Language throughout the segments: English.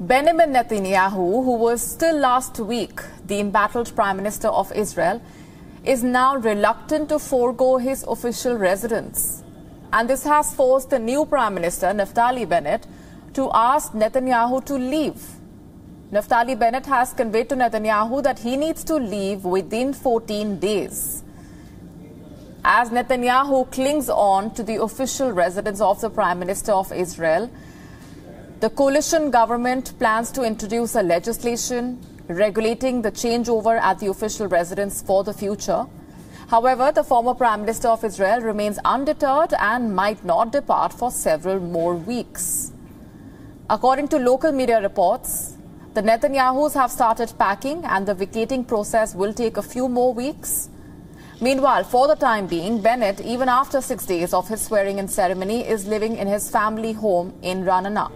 Benjamin Netanyahu, who was still last week the embattled Prime Minister of Israel, is now reluctant to forego his official residence. And this has forced the new Prime Minister, Naftali Bennett, to ask Netanyahu to leave. Naftali Bennett has conveyed to Netanyahu that he needs to leave within 14 days. As Netanyahu clings on to the official residence of the Prime Minister of Israel, the coalition government plans to introduce a legislation regulating the changeover at the official residence for the future. However, the former Prime Minister of Israel remains undeterred and might not depart for several more weeks. According to local media reports, the Netanyahus have started packing and the vacating process will take a few more weeks. Meanwhile, for the time being, Bennett, even after six days of his swearing-in ceremony, is living in his family home in Ra'anana.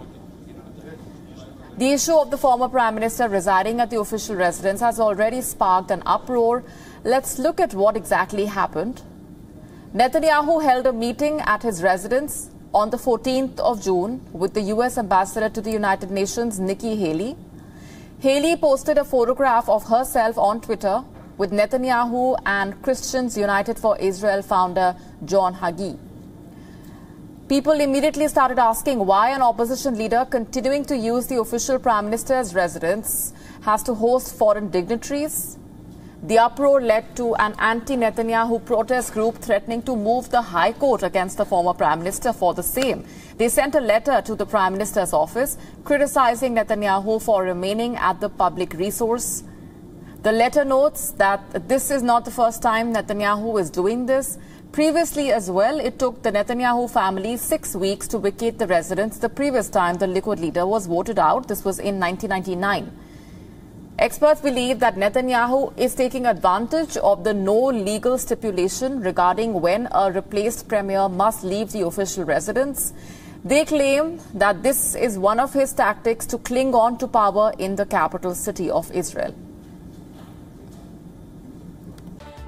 The issue of the former Prime Minister residing at the official residence has already sparked an uproar. Let's look at what exactly happened. Netanyahu held a meeting at his residence on the 14th of June with the US Ambassador to the United Nations, Nikki Haley. Haley posted a photograph of herself on Twitter with Netanyahu and Christians United for Israel founder John Hagee. People immediately started asking why an opposition leader continuing to use the official prime minister's residence has to host foreign dignitaries. The uproar led to an anti-Netanyahu protest group threatening to move the High Court against the former prime minister for the same. They sent a letter to the prime minister's office criticizing Netanyahu for remaining at the public resource. The letter notes that this is not the first time Netanyahu is doing this. Previously as well, it took the Netanyahu family six weeks to vacate the residence the previous time the Likud leader was voted out. This was in 1999. Experts believe that Netanyahu is taking advantage of the no legal stipulation regarding when a replaced premier must leave the official residence. They claim that this is one of his tactics to cling on to power in the capital city of Israel.